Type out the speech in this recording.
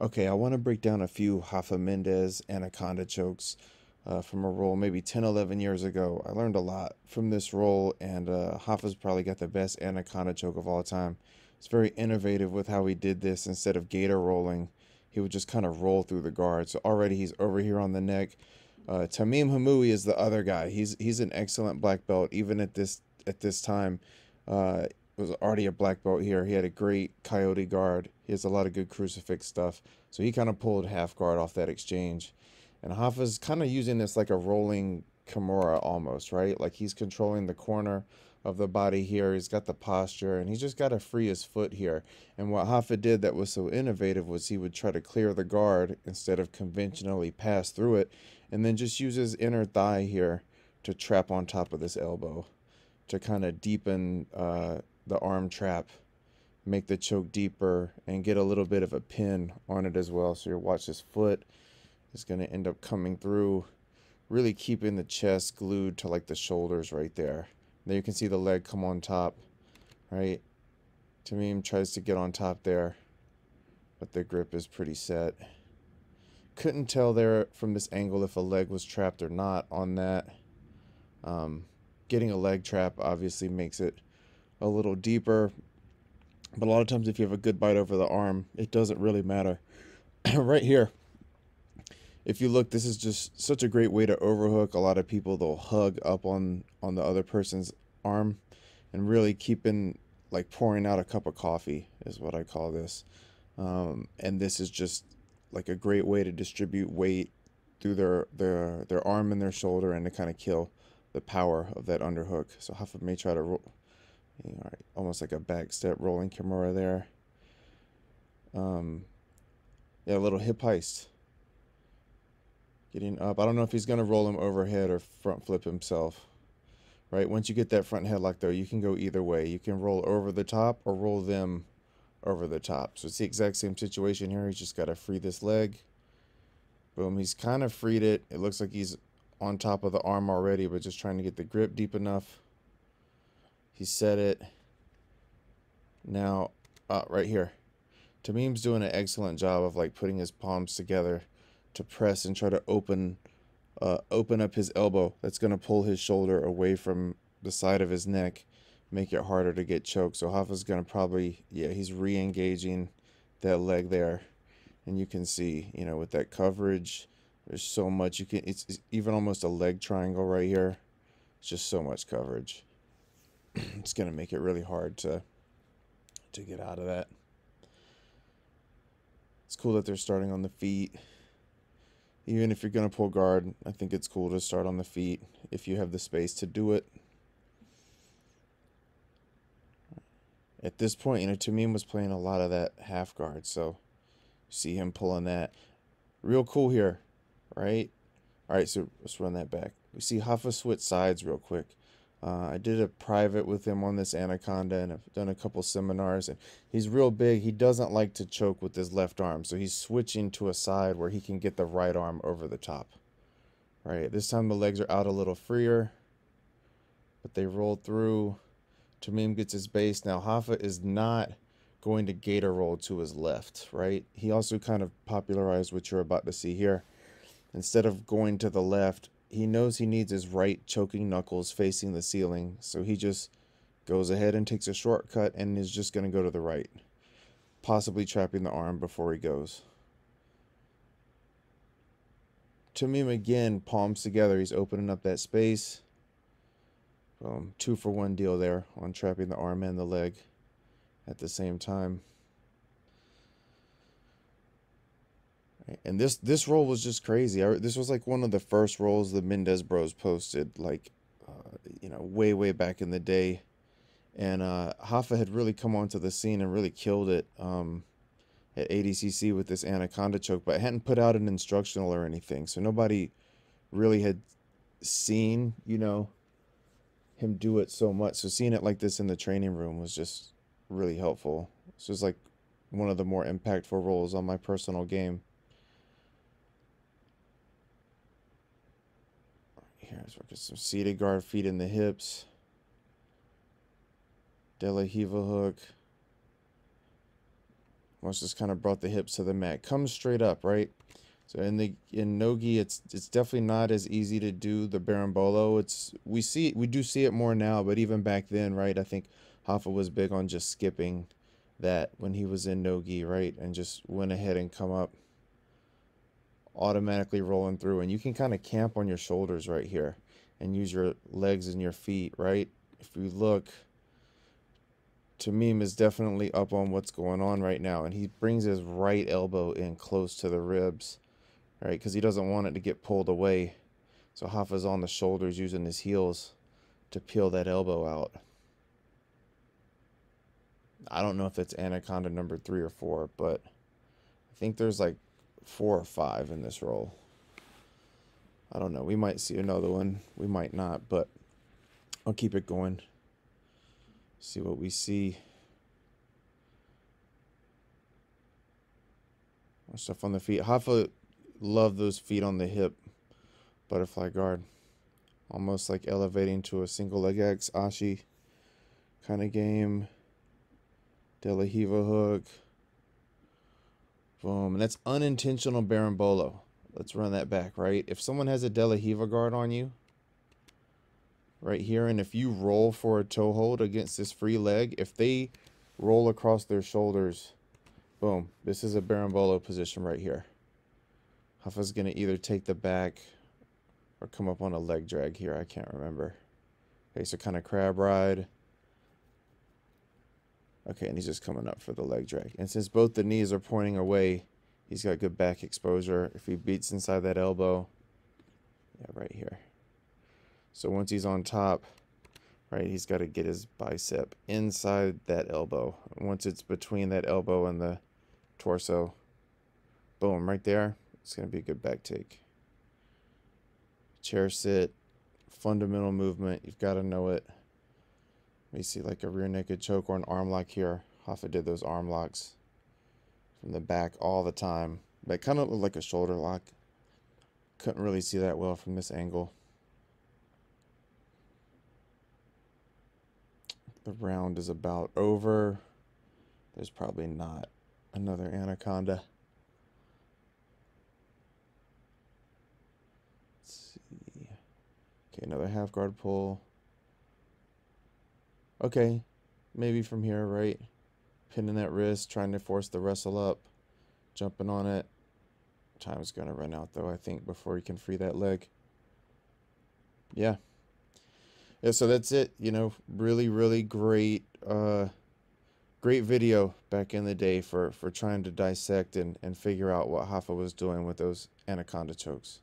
Okay, I want to break down a few Rafa Mendes anaconda chokes uh, from a roll maybe 10, 11 years ago. I learned a lot from this roll, and uh, probably got the best anaconda choke of all time. It's very innovative with how he did this. Instead of gator rolling, he would just kind of roll through the guard. So already he's over here on the neck. Uh, Tamim Hamoui is the other guy. He's he's an excellent black belt even at this at this time. Uh, was already a black belt here. He had a great coyote guard. He has a lot of good crucifix stuff. So he kind of pulled half guard off that exchange. And Rafa's kind of using this like a rolling Kimura almost, right? Like he's controlling the corner of the body here. He's got the posture and he's just got to free his foot here. And what Rafa did that was so innovative was he would try to clear the guard instead of conventionally pass through it and then just use his inner thigh here to trap on top of this elbow to kind of deepen uh, the arm trap, make the choke deeper, and get a little bit of a pin on it as well. So your watch this foot is going to end up coming through, really keeping the chest glued to like the shoulders right there. There you can see the leg come on top, right? Tamim tries to get on top there, but the grip is pretty set. Couldn't tell there from this angle if a leg was trapped or not on that. Um, getting a leg trap obviously makes it a little deeper. But a lot of times, if you have a good bite over the arm, it doesn't really matter. right here, if you look, this is just such a great way to overhook. A lot of people they'll hug up on on the other person's arm, and really keeping like pouring out a cup of coffee is what I call this. Um, and this is just like a great way to distribute weight through their their their arm and their shoulder, and to kind of kill the power of that underhook. So Rafa may try to all right, almost like a back step rolling Kimura there. Um, yeah, a little hip heist. Getting up. I don't know if he's going to roll him overhead or front flip himself. Right? Once you get that front headlock, though, you can go either way. You can roll over the top or roll them over the top. So it's the exact same situation here. He's just got to free this leg. Boom. He's kind of freed it. It looks like he's on top of the arm already, but just trying to get the grip deep enough. He said it. Now, uh, right here. Tamim's doing an excellent job of like putting his palms together to press and try to open uh, open up his elbow. That's going to pull his shoulder away from the side of his neck, make it harder to get choked. So Rafa's going to probably, yeah, he's re-engaging that leg there. And you can see, you know, with that coverage, there's so much you can, it's, it's even almost a leg triangle right here. It's just so much coverage. it's going to make it really hard to to get out of that. It's cool that they're starting on the feet. Even if you're going to pull guard, I think it's cool to start on the feet if you have the space to do it. At this point, you know, Tamim was playing a lot of that half guard, so see him pulling that. Real cool here, right? All right, so let's run that back. We see Rafa switch sides real quick. Uh, I did a private with him on this anaconda and I've done a couple seminars and he's real big. He doesn't like to choke with his left arm. So he's switching to a side where he can get the right arm over the top. Right. This time the legs are out a little freer, but they roll through. Tamim gets his base. Now Rafa is not going to gator roll to his left, right? He also kind of popularized what you're about to see here. Instead of going to the left, he knows he needs his right choking knuckles facing the ceiling, so he just goes ahead and takes a shortcut and is just going to go to the right, possibly trapping the arm before he goes. Tamim again, palms together. He's opening up that space. Boom. Two for one deal there on trapping the arm and the leg at the same time. And this this roll was just crazy. I, this was like one of the first rolls the Mendes Bros posted, like uh, you know, way way back in the day. And uh, Rafa had really come onto the scene and really killed it um, at ADCC with this anaconda choke, but hadn't put out an instructional or anything, so nobody really had seen, you know, him do it so much. So seeing it like this in the training room was just really helpful. This was like one of the more impactful rolls on my personal game. Here's working some seated guard feet in the hips. De La Riva hook. Almost just kind of brought the hips to the mat. Comes straight up, right? So in the in nogi, it's it's definitely not as easy to do the berimbolo. It's we see we do see it more now, but even back then, right? I think Rafa was big on just skipping that when he was in nogi, right, and just went ahead and come up, automatically rolling through, and you can kind of camp on your shoulders right here, and use your legs and your feet, right. If you look, Tamim is definitely up on what's going on right now, and he brings his right elbow in close to the ribs, right, because he doesn't want it to get pulled away. So Rafa's on the shoulders using his heels to peel that elbow out. I don't know if it's Anaconda number three or four, but I think there's like four or five in this roll. I don't know. We might see another one. We might not, but I'll keep it going. See what we see. More stuff on the feet. Rafa love those feet on the hip. Butterfly guard. Almost like elevating to a single leg X Ashi kind of game. De La Riva hook. Boom. And that's unintentional berimbolo. Let's run that back, right? If someone has a De La Riva guard on you, right here, and if you roll for a toe hold against this free leg, if they roll across their shoulders, boom, this is a berimbolo position right here. Rafa's going to either take the back or come up on a leg drag here. I can't remember. Okay, so kind of crab ride. Okay, and he's just coming up for the leg drag. And since both the knees are pointing away, he's got good back exposure. If he beats inside that elbow, yeah, right here. So once he's on top, right, he's got to get his bicep inside that elbow. Once it's between that elbow and the torso, boom, right there, it's going to be a good back take. Chair sit, fundamental movement, you've got to know it. Me see like a rear naked choke or an arm lock here. Rafa did those arm locks from the back all the time. That kind of looked like a shoulder lock. Couldn't really see that well from this angle. The round is about over. There's probably not another anaconda. Let's see. Okay, another half guard pull. Okay, maybe from here, right? Pinning that wrist, trying to force the wrestle up, jumping on it. Time's going to run out, though, I think, before he can free that leg. Yeah. Yeah, so that's it. You know, really, really great, uh, great video back in the day for, for trying to dissect and, and figure out what Rafa was doing with those anaconda chokes.